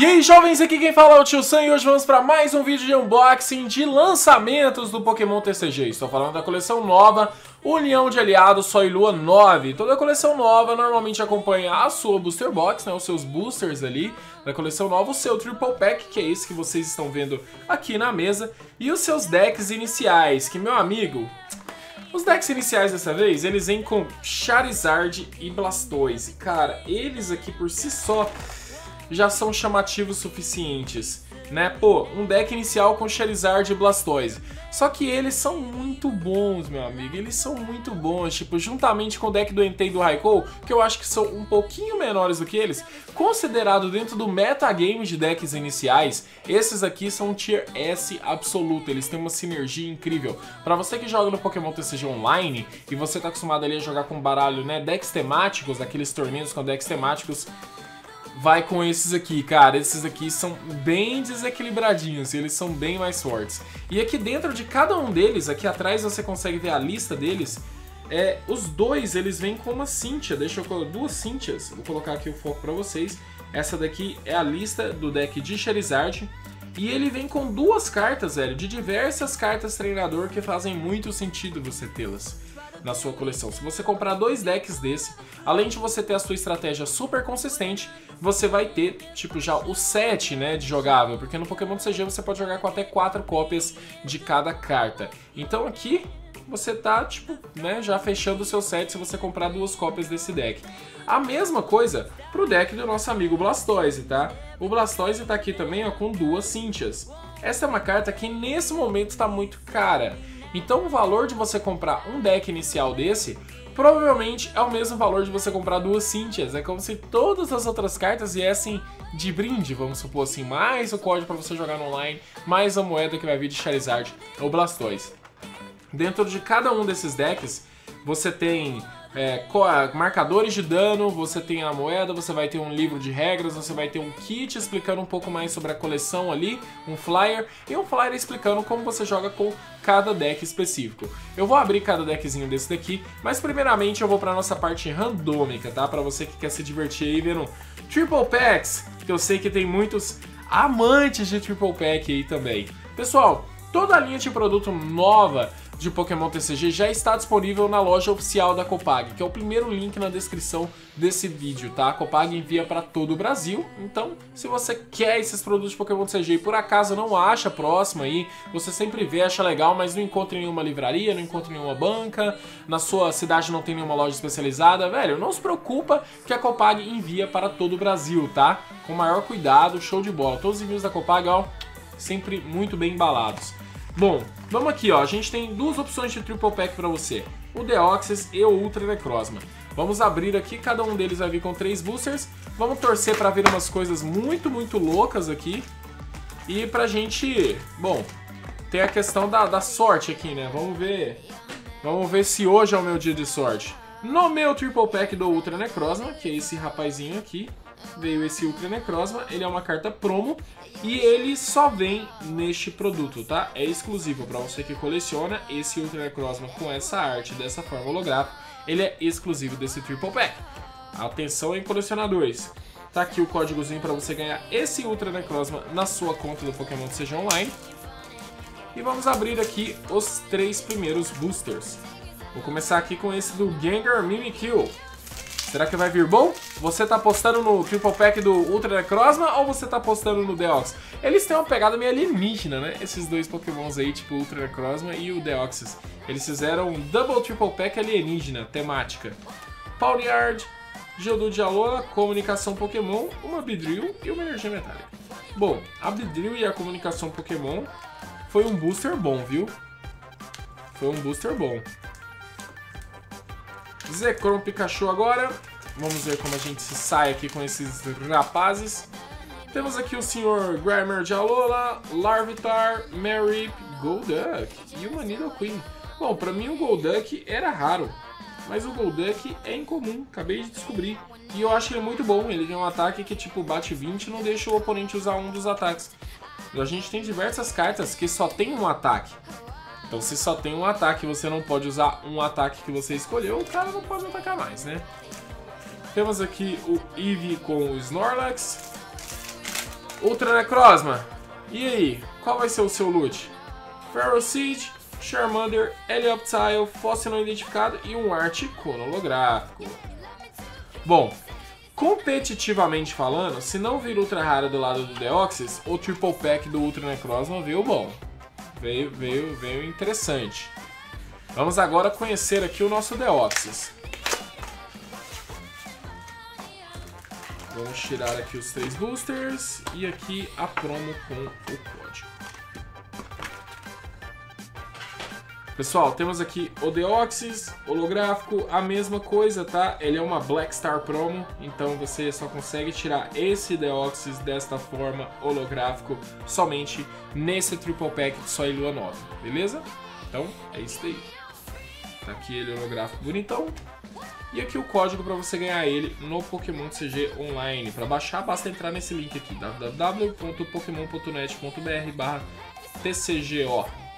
E aí jovens, aqui quem fala é o Tio Sam e hoje vamos para mais um vídeo de unboxing de lançamentos do Pokémon TCG. Estou falando da coleção nova, União de Aliados Sol e Lua 9. Toda coleção nova normalmente acompanha a sua Booster Box, né, os seus boosters ali da coleção nova, o seu Triple Pack, que é esse que vocês estão vendo aqui na mesa, e os seus decks iniciais, que meu amigo... Os decks iniciais dessa vez, eles vêm com Charizard e Blastoise. Cara, eles aqui por si só já são chamativos suficientes, né? Pô, um deck inicial com Charizard e Blastoise. Só que eles são muito bons, meu amigo. Eles são muito bons, tipo, juntamente com o deck do Entei do Raikou, que eu acho que são um pouquinho menores do que eles, considerado dentro do metagame de decks iniciais, esses aqui são um tier S absoluto. Eles têm uma sinergia incrível. Para você que joga no Pokémon TCG Online e você tá acostumado ali a jogar com baralho, né, decks temáticos, aqueles torneios com decks temáticos, vai com esses aqui, cara. Esses aqui são bem desequilibradinhos, eles são bem mais fortes. E aqui dentro de cada um deles, aqui atrás você consegue ver a lista deles. É, os dois, eles vêm com uma Cynthia, deixa eu colocar duas Cynthias. Vou colocar aqui o foco para vocês. Essa daqui é a lista do deck de Charizard. E ele vem com duas cartas, velho, de diversas cartas treinador que fazem muito sentido você tê-las na sua coleção. Se você comprar dois decks desse, além de você ter a sua estratégia super consistente, você vai ter, tipo, já o set, né, de jogável, porque no Pokémon CG você pode jogar com até quatro cópias de cada carta. Então aqui você tá, tipo, né, já fechando o seu set se você comprar duas cópias desse deck. A mesma coisa pro deck do nosso amigo Blastoise, tá? O Blastoise tá aqui também, ó, com duas Cynthias. Essa é uma carta que nesse momento está muito cara. Então o valor de você comprar um deck inicial desse provavelmente é o mesmo valor de você comprar duas Cynthias. É como se todas as outras cartas viessem de brinde, vamos supor assim, mais o código para você jogar online, mais a moeda que vai vir de Charizard ou Blastoise. Dentro de cada um desses decks, você tem é, marcadores de dano, você tem a moeda, você vai ter um livro de regras, você vai ter um kit explicando um pouco mais sobre a coleção ali, um flyer, e um flyer explicando como você joga com cada deck específico. Eu vou abrir cada deckzinho desse daqui, mas primeiramente eu vou para nossa parte randômica, tá? Para você que quer se divertir aí vendo Triple Packs, que eu sei que tem muitos amantes de Triple Pack aí também. Pessoal, toda a linha de produto nova de Pokémon TCG já está disponível na loja oficial da Copag, que é o primeiro link na descrição desse vídeo, tá? A Copag envia para todo o Brasil, então se você quer esses produtos de Pokémon TCG e por acaso não acha próximo aí, você sempre vê, acha legal, mas não encontra em nenhuma livraria, não encontra em nenhuma banca, na sua cidade não tem nenhuma loja especializada, velho, não se preocupa que a Copag envia para todo o Brasil, tá? Com maior cuidado, show de bola. Todos os envios da Copag, ó, sempre muito bem embalados. Bom, vamos aqui, ó. A gente tem duas opções de Triple Pack para você. O Deoxys e o Ultra Necrozma. Vamos abrir aqui, cada um deles vai vir com três boosters. Vamos torcer para ver umas coisas muito, muito loucas aqui. E pra gente... Bom, tem a questão da, da sorte aqui, né? Vamos ver... Vamos ver se hoje é o meu dia de sorte. No meu Triple Pack do Ultra Necrozma, que é esse rapazinho aqui, veio esse Ultra Necrozma, ele é uma carta promo e ele só vem neste produto, tá? É exclusivo para você que coleciona esse Ultra Necrozma com essa arte, dessa forma holográfica, ele é exclusivo desse Triple Pack. Atenção em colecionadores. Tá aqui o códigozinho para você ganhar esse Ultra Necrozma na sua conta do Pokémon Seja Online. E vamos abrir aqui os três primeiros boosters. Vou começar aqui com esse do Gengar Mimikyu. Será que vai vir bom? Você tá apostando no Triple Pack do Ultra Necrozma ou você tá apostando no Deoxys? Eles têm uma pegada meio alienígena, né? Esses dois pokémons aí, tipo Ultra Necrozma e o Deoxys. Eles fizeram um Double Triple Pack alienígena, temática. Pawniard, Geodude de Alola, Comunicação Pokémon, uma Beedrill e uma Energia Metálica. Bom, a Beedrill e a Comunicação Pokémon foi um booster bom, viu? Foi um booster bom. Zekrom Pikachu agora. Vamos ver como a gente se sai aqui com esses rapazes. Temos aqui o Sr. Grimer de Alola, Larvitar, Marip, Golduck e o Nidoqueen. Bom, pra mim o Golduck era raro, mas o Golduck é incomum, acabei de descobrir. E eu acho ele muito bom, ele tem um ataque que tipo bate 20 e não deixa o oponente usar um dos ataques. A gente tem diversas cartas que só tem um ataque. Então se só tem um ataque você não pode usar um ataque que você escolheu, o cara não pode atacar mais, né? Temos aqui o Eevee com o Snorlax. Ultra Necrozma. E aí, qual vai ser o seu loot? Feral Seed, Charmander, Helioptile, fóssil não identificado e um Articuno holográfico. Bom, competitivamente falando, se não vir Ultra Rara do lado do Deoxys, o Triple Pack do Ultra Necrozma veio bom. Veio, veio, veio interessante. Vamos agora conhecer aqui o nosso Deoxys. Vamos tirar aqui os três boosters e aqui a promo com o código. Pessoal, temos aqui o Deoxys, holográfico, a mesma coisa, tá? Ele é uma Black Star Promo, então você só consegue tirar esse Deoxys desta forma holográfico somente nesse Triple Pack de Só Lua 9, beleza? Então, é isso daí. Tá aqui ele holográfico bonitão. E aqui o código para você ganhar ele no Pokémon CG Online. Para baixar, basta entrar nesse link aqui, www.pokemon.net.br barra TCGO.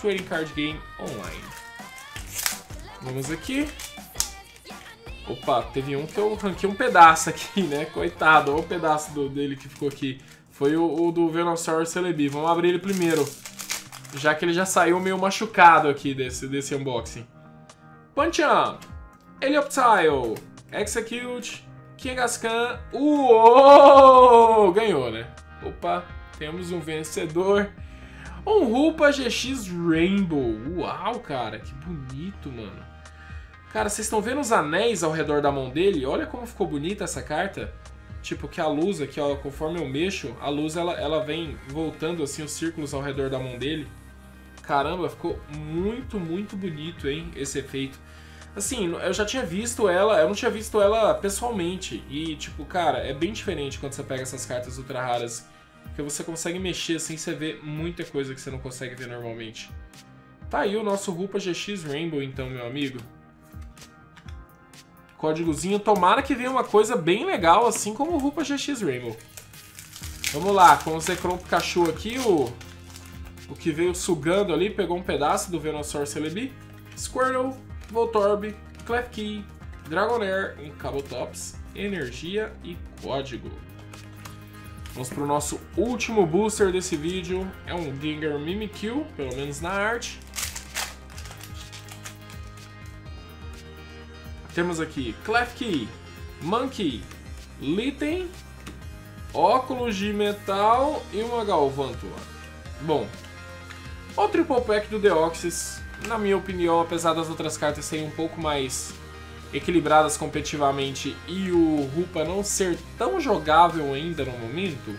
Trading Card Game Online. Vamos aqui. Opa, teve um que eu ranquei um pedaço aqui, né? Coitado, olha o pedaço do, dele que ficou aqui. Foi o, o do Venusaur Celebi. Vamos abrir ele primeiro. Já que ele já saiu meio machucado aqui desse, desse unboxing. Punch-Up, Helioptile, Execute, Kangaskhan, uou! Ganhou, né? Opa, temos um vencedor. Um Rupa GX Rainbow. Uau, cara, que bonito, mano. Cara, vocês estão vendo os anéis ao redor da mão dele? Olha como ficou bonita essa carta. Tipo, que a luz aqui, ó, conforme eu mexo, a luz ela, ela vem voltando assim os círculos ao redor da mão dele. Caramba, ficou muito, muito bonito, hein, esse efeito. Assim, eu já tinha visto ela, eu não tinha visto ela pessoalmente. E, tipo, cara, é bem diferente quando você pega essas cartas ultra raras porque você consegue mexer assim, você vê muita coisa que você não consegue ver normalmente. Tá aí o nosso Rupa GX Rainbow então, meu amigo. Códigozinho, tomara que venha uma coisa bem legal, assim como o Rupa GX Rainbow. Vamos lá, com o Zekrom Pikachu aqui, o, o que veio sugando ali, pegou um pedaço do Venusaur Celebi. Squirtle, Voltorb, Klefki, Dragonair, um Cabotops, Energia e Código. Vamos para o nosso último booster desse vídeo. É um Gengar Mimikyu, pelo menos na arte. Temos aqui Klefki, Monkey, Litten, óculos de metal e uma Galvantula. Bom, o Triple Pack do Deoxys, na minha opinião, apesar das outras cartas serem um pouco mais equilibradas competitivamente e o Rupa não ser tão jogável ainda no momento,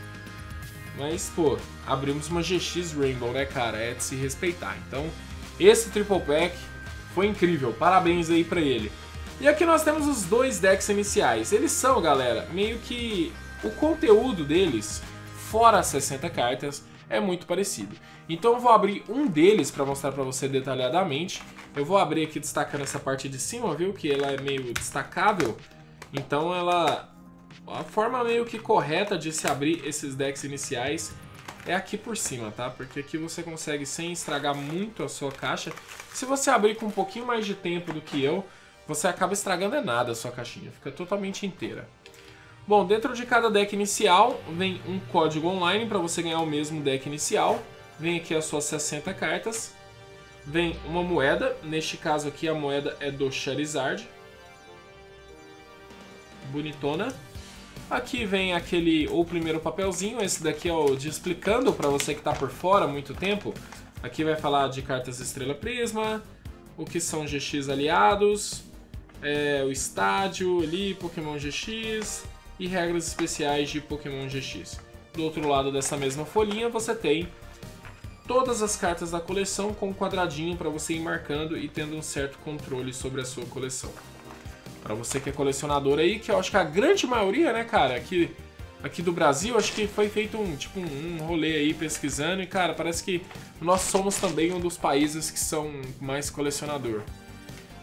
mas, pô, abrimos uma GX Rainbow, né, cara? É de se respeitar. Então, esse Triple Pack foi incrível. Parabéns aí pra ele. E aqui nós temos os dois decks iniciais. Eles são, galera, meio que o conteúdo deles, fora as 60 cartas, é muito parecido. Então eu vou abrir um deles para mostrar para você detalhadamente. Eu vou abrir aqui destacando essa parte de cima, viu? Que ela é meio destacável. Então ela... A forma meio que correta de se abrir esses decks iniciais é aqui por cima, tá? Porque aqui você consegue, sem estragar muito a sua caixa. Se você abrir com um pouquinho mais de tempo do que eu, você acaba estragando é nada a sua caixinha. Fica totalmente inteira. Bom, dentro de cada deck inicial vem um código online para você ganhar o mesmo deck inicial. Vem aqui as suas 60 cartas. Vem uma moeda, neste caso aqui a moeda é do Charizard. Bonitona. Aqui vem aquele, o primeiro papelzinho, esse daqui é o de explicando para você que está por fora há muito tempo. Aqui vai falar de cartas Estrela Prisma, o que são GX aliados, é, o estádio ali, Pokémon GX, e regras especiais de Pokémon GX. Do outro lado dessa mesma folhinha você tem todas as cartas da coleção com um quadradinho para você ir marcando e tendo um certo controle sobre a sua coleção. Para você que é colecionador aí, que eu acho que a grande maioria, né, cara, aqui, aqui do Brasil, acho que foi feito um tipo um rolê aí pesquisando e, cara, parece que nós somos também um dos países que são mais colecionador.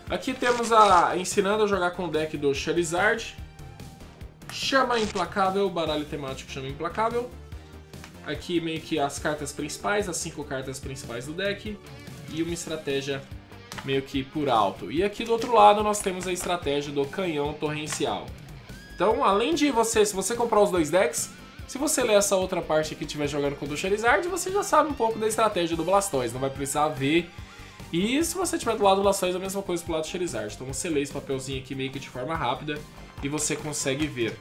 Aqui temos a ensinando a jogar com o deck do Charizard, Chama Implacável, baralho temático Chama Implacável. Aqui meio que as cartas principais, as cinco cartas principais do deck. E uma estratégia meio que por alto. E aqui do outro lado nós temos a estratégia do canhão torrencial. Então, além de você, se você comprar os dois decks, Se você ler essa outra parte aqui e estiver jogando com o do Charizard, você já sabe um pouco da estratégia do Blastoise, não vai precisar ver. E se você estiver do lado do Blastoise, a mesma coisa pro lado do Charizard. Então você lê esse papelzinho aqui meio que de forma rápida e você consegue ver.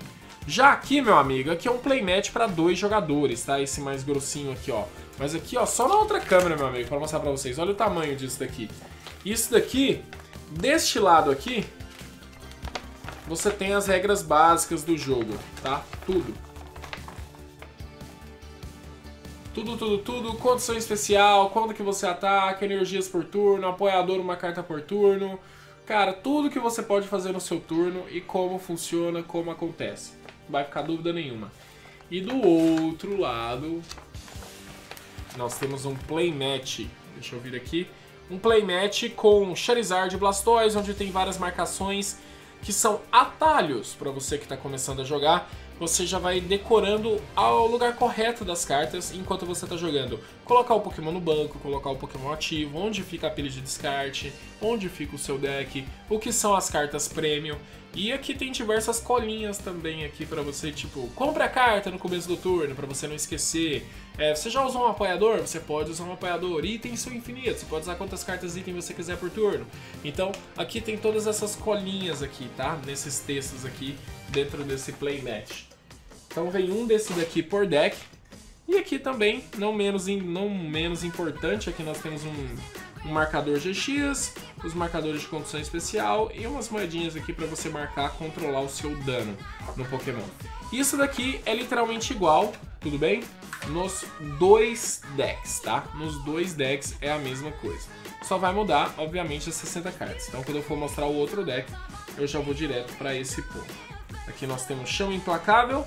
Já aqui, meu amigo, aqui é um playmatch para dois jogadores, tá? Esse mais grossinho aqui, ó. Mas aqui, ó, só na outra câmera, meu amigo, para mostrar para vocês. Olha o tamanho disso daqui. Isso daqui, deste lado aqui, você tem as regras básicas do jogo, tá? Tudo. Tudo, tudo, tudo. Condição especial, quando que você ataca, energias por turno, apoiador uma carta por turno. Cara, tudo que você pode fazer no seu turno e como funciona, como acontece. Não vai ficar dúvida nenhuma. E do outro lado, nós temos um playmatch. Deixa eu vir aqui. Um playmatch com Charizard e Blastoise, onde tem várias marcações que são atalhos para você que está começando a jogar você já vai decorando ao lugar correto das cartas enquanto você está jogando. Colocar o Pokémon no banco, colocar o Pokémon ativo, onde fica a pilha de descarte, onde fica o seu deck, o que são as cartas Premium. E aqui tem diversas colinhas também aqui para você, tipo, compre a carta no começo do turno, para você não esquecer. É, você já usou um apoiador? Você pode usar um apoiador. Itens são infinitos, você pode usar quantas cartas item você quiser por turno. Então, aqui tem todas essas colinhas aqui, tá? Nesses textos aqui, dentro desse playmatch. Então vem um desse daqui por deck. E aqui também, não menos, não menos importante, aqui nós temos um, um marcador GX, os marcadores de condição especial e umas moedinhas aqui para você marcar, controlar o seu dano no Pokémon. Isso daqui é literalmente igual, tudo bem? Nos dois decks, tá? Nos dois decks é a mesma coisa. Só vai mudar, obviamente, as 60 cartas. Então quando eu for mostrar o outro deck, eu já vou direto para esse ponto. Aqui nós temos Chão Implacável,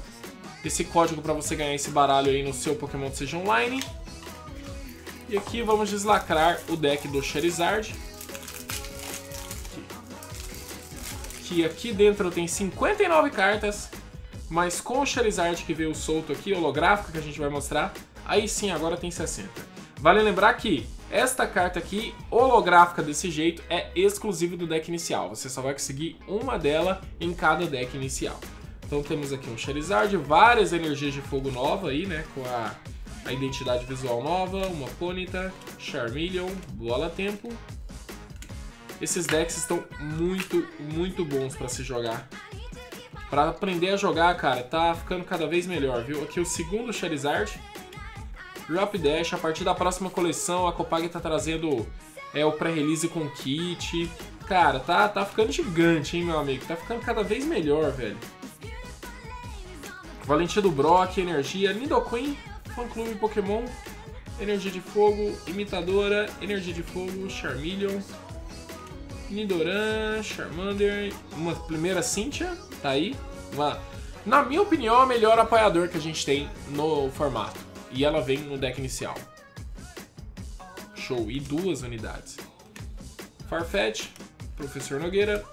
esse código para você ganhar esse baralho aí no seu Pokémon Seja Online. E aqui vamos deslacrar o deck do Charizard. Que aqui dentro tem 59 cartas, mas com o Charizard que veio solto aqui, holográfico, que a gente vai mostrar, aí sim agora tem 60. Vale lembrar que esta carta aqui, holográfica desse jeito, é exclusiva do deck inicial. Você só vai conseguir uma dela em cada deck inicial. Então temos aqui um Charizard, várias energias de fogo nova aí, né? Com a, a identidade visual nova, uma Ponyta, Charmeleon, Bola Tempo. Esses decks estão muito, muito bons para se jogar. Para aprender a jogar, cara, tá ficando cada vez melhor, viu? Aqui o segundo Charizard. Rapidash, a partir da próxima coleção, a Copag tá trazendo é, o pré-release com kit. Cara, tá, tá ficando gigante, hein, meu amigo? Tá ficando cada vez melhor, velho. Valentia do Brock, Energia, Nidoqueen, Fã Clube Pokémon, Energia de Fogo, Imitadora, Energia de Fogo, Charmeleon, Nidoran, Charmander, uma primeira Cynthia, tá aí. Uma, na minha opinião, a melhor apoiador que a gente tem no formato. E ela vem no deck inicial. Show, e duas unidades. Farfetch, Professor Nogueira,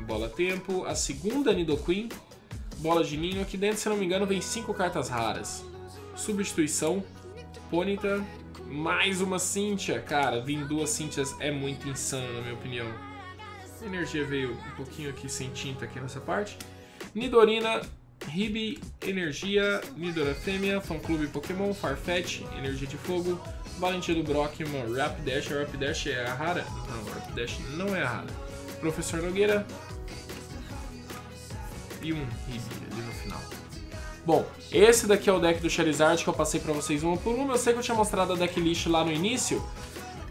Bola Tempo, a segunda Nidoqueen, bola de ninho. Aqui dentro, se não me engano, vem cinco cartas raras. Substituição, Ponyta, mais uma Cynthia. Cara, vir duas Cynthias é muito insano, na minha opinião. A energia veio um pouquinho aqui sem tinta aqui nessa parte. Nidorina, Ribi, Energia, Nidora Fêmea, Fã Clube Pokémon, Farfetch, Energia de Fogo, Valentia do Brock, uma Rapidash. Rapidash é a rara? Não, Rapidash não é a rara. Professor Nogueira, e um Ribi ali no final. Bom, esse daqui é o deck do Charizard que eu passei pra vocês um por um. Eu sei que eu tinha mostrado a deck list lá no início,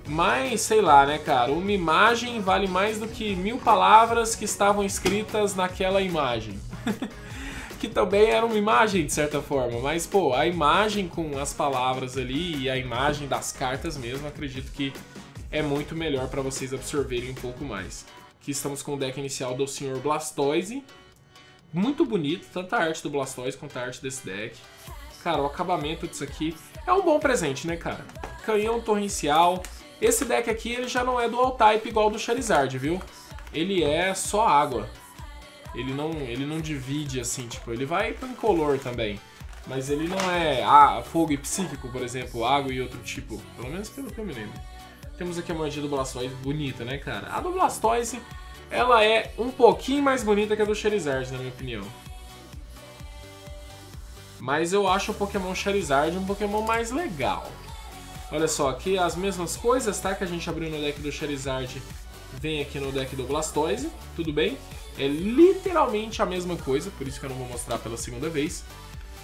mas sei lá, né, cara? Uma imagem vale mais do que mil palavras que estavam escritas naquela imagem. que também era uma imagem de certa forma, mas pô, a imagem com as palavras ali e a imagem das cartas mesmo, acredito que é muito melhor para vocês absorverem um pouco mais. Aqui estamos com o deck inicial do Sr. Blastoise, muito bonito, tanto a arte do Blastoise quanto a arte desse deck. Cara, o acabamento disso aqui é um bom presente, né, cara? Canhão torrencial. Esse deck aqui ele já não é dual type igual do Charizard, viu? Ele é só água. Ele não, ele não divide assim, tipo, ele vai pro incolor também. Mas ele não é ah, fogo e psíquico, por exemplo, água e outro tipo. Pelo menos pelo que eu me lembro. Temos aqui a magia do Blastoise, bonita, né, cara? A do Blastoise ela é um pouquinho mais bonita que a do Charizard, na minha opinião. Mas eu acho o Pokémon Charizard um Pokémon mais legal. Olha só, aqui as mesmas coisas, tá? Que a gente abriu no deck do Charizard, vem aqui no deck do Blastoise, tudo bem? É literalmente a mesma coisa, por isso que eu não vou mostrar pela segunda vez.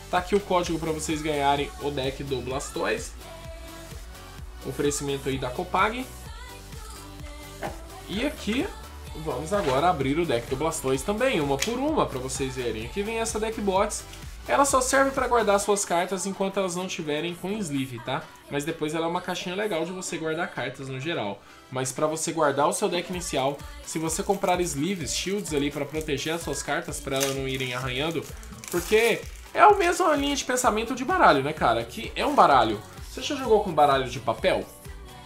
Tá aqui o código para vocês ganharem o deck do Blastoise. Oferecimento aí da Copag. E aqui vamos agora abrir o deck do Blastoise também, uma por uma, para vocês verem. Aqui vem essa deck box. Ela só serve para guardar suas cartas enquanto elas não tiverem com sleeve, tá? Mas depois ela é uma caixinha legal de você guardar cartas no geral. Mas para você guardar o seu deck inicial, se você comprar sleeves, shields ali para proteger as suas cartas, para elas não irem arranhando, porque é a mesma linha de pensamento de baralho, né, cara? Que é um baralho. Você já jogou com baralho de papel?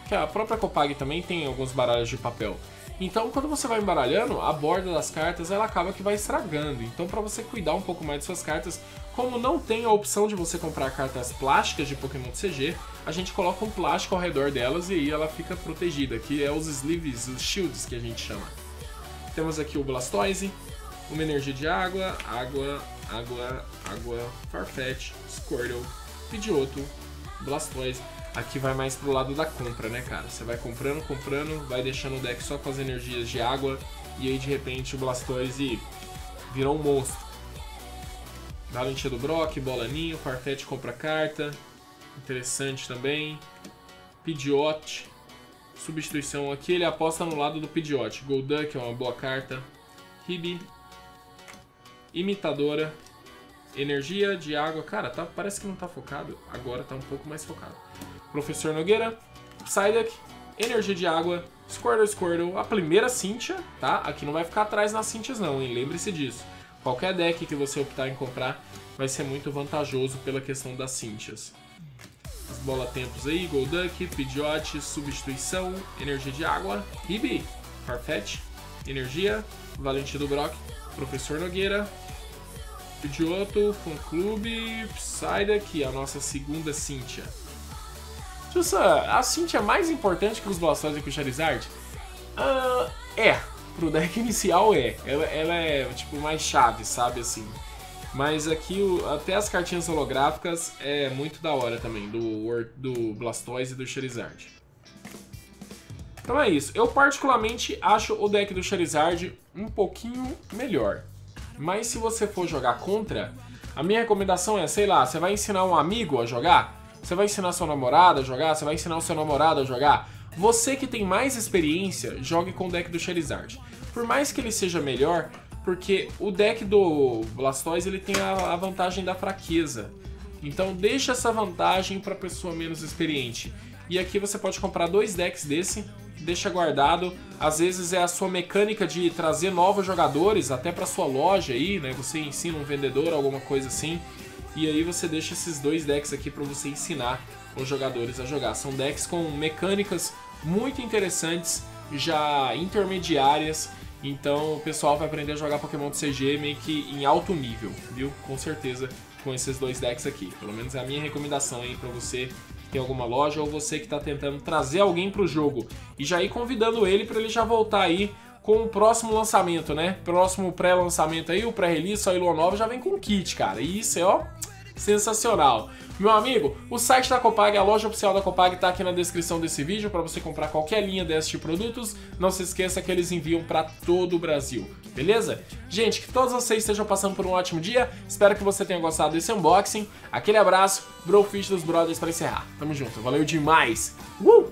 Que a própria Copag também tem alguns baralhos de papel. Então, quando você vai embaralhando, a borda das cartas ela acaba que vai estragando. Então, para você cuidar um pouco mais de suas cartas, como não tem a opção de você comprar cartas plásticas de Pokémon CG, a gente coloca um plástico ao redor delas e aí ela fica protegida, que é os sleeves, os shields que a gente chama. Temos aqui o Blastoise, uma energia de água, água, água, água, Farfetch, Squirtle, Pidgeotto, Blastoise. Aqui vai mais pro lado da compra, né, cara? Você vai comprando, comprando, vai deixando o deck só com as energias de água e aí de repente o Blastoise virou um monstro. Valentia do Brock, Bola Ninho, Farfetch compra carta. Interessante também. Pidgeot. Substituição aqui, ele aposta no lado do Pidgeot. Golduck é uma boa carta. Ribi. Imitadora. Energia de água. Cara, tá, parece que não tá focado. Agora tá um pouco mais focado. Professor Nogueira, Psyduck, Energia de Água, Squirtle Squirtle, a primeira Cynthia, tá? Aqui não vai ficar atrás nas Cynthias não, hein? Lembre-se disso. Qualquer deck que você optar em comprar vai ser muito vantajoso pela questão das Cynthias. As bola tempos aí, Golduck, Pidgeot, Substituição, Energia de Água, Ribi, Farfetch, Energia, Valente do Brock, Professor Nogueira, Pidgeotto, Fun Clube, Psyduck, a nossa segunda Cynthia. Jussa, a Cintia é mais importante que os Blastoise e que o Charizard? Uh, é, pro deck inicial é. Ela, ela, é, tipo, mais chave, sabe, assim. Mas aqui, o, até as cartinhas holográficas é muito da hora também, do, do Blastoise e do Charizard. Então é isso. Eu particularmente acho o deck do Charizard um pouquinho melhor. Mas se você for jogar contra, a minha recomendação é, sei lá, você vai ensinar um amigo a jogar, você vai ensinar sua namorada a jogar? Você vai ensinar o seu namorado a jogar? Você que tem mais experiência, jogue com o deck do Charizard. Por mais que ele seja melhor, porque o deck do Blastoise ele tem a, vantagem da fraqueza. Então deixa essa vantagem para pessoa menos experiente. E aqui você pode comprar dois decks desse, deixa guardado. Às vezes é a sua mecânica de trazer novos jogadores até para sua loja aí, né? Você ensina um vendedor alguma coisa assim. E aí você deixa esses dois decks aqui para você ensinar os jogadores a jogar. São decks com mecânicas muito interessantes, já intermediárias, então o pessoal vai aprender a jogar Pokémon de CG meio que em alto nível, viu? Com certeza com esses dois decks aqui. Pelo menos é a minha recomendação aí para você tem alguma loja ou você que está tentando trazer alguém para o jogo e já ir convidando ele para ele já voltar aí com o próximo lançamento, né? Próximo pré-lançamento aí, o pré-release, só Ilua Nova já vem com kit, cara. E isso é, ó, sensacional. Meu amigo, o site da Copag, a loja oficial da Copag está aqui na descrição desse vídeo para você comprar qualquer linha destes produtos. Não se esqueça que eles enviam para todo o Brasil, beleza? Gente, que todos vocês estejam passando por um ótimo dia. Espero que você tenha gostado desse unboxing. Aquele abraço, Brofish dos Brothers para encerrar. Tamo junto, valeu demais. Uh!